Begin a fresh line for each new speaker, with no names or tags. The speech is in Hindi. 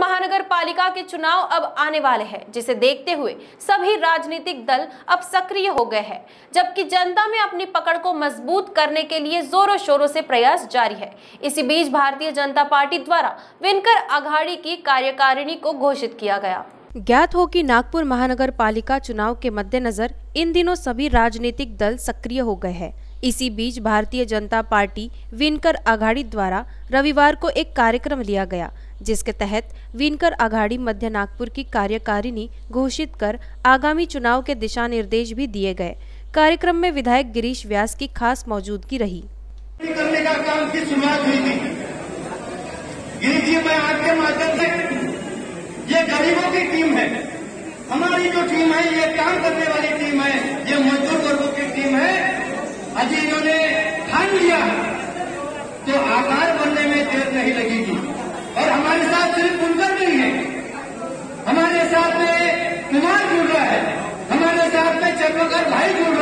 महानगर पालिका के चुनाव अब आने वाले हैं, जिसे देखते हुए सभी राजनीतिक दल अब सक्रिय हो गए हैं, जबकि जनता में अपनी पकड़ को मज़बूत करने के लिए जोरों शोरों से प्रयास जारी है। इसी बीच भारतीय जनता पार्टी द्वारा विनकर अघाड़ी की कार्यकारिणी को घोषित किया गया। ज्ञात हो कि नागपुर महानगर पालिका चुनाव के मद्देनजर इन दिनों सभी राजनीतिक दल सक्रिय हो गए हैं। इसी बीच भारतीय जनता पार्टी विनकर अघाड़ी द्वारा रविवार को एक कार्यक्रम लिया गया जिसके तहत विनकर अघाड़ी मध्य नागपुर की कार्यकारिणी घोषित कर आगामी चुनाव के दिशा निर्देश भी दिए गए। कार्यक्रम में विधायक गिरीश व्यास की खास मौजूदगी रही।
करने का काम की शुरुआत हुई थी गिरीश जी, मैं आपके माध्यम से ये गरीबों की टीम है। हमारी जो टीम है, ये काम करने वाली विमान जुड़ रहा है। हमारे साथ में चंद्रकर भाई जुड़।